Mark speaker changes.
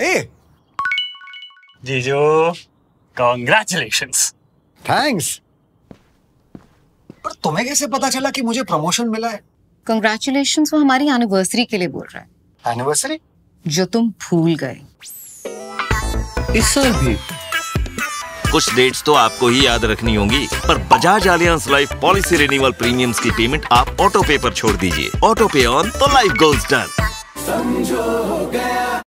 Speaker 1: ए
Speaker 2: जीजू congratulation
Speaker 1: thanks पर तुम्हें कैसे पता चला कि मुझे प्रमोशन मिला है?
Speaker 3: कंग्रेचुलेशन वो हमारी एनिवर्सरी के लिए बोल रहा है।
Speaker 1: एनिवर्सरी
Speaker 3: जो तुम भूल गए।
Speaker 4: इस साल भी।
Speaker 5: कुछ डेट्स तो आपको ही याद रखनी होंगी पर Bajaj Allianz life policy renewal premiums की पेमेंट आप ऑटो पे पर छोड़ दीजिए। ऑटो पे ऑन तो लाइफ गोल्स डन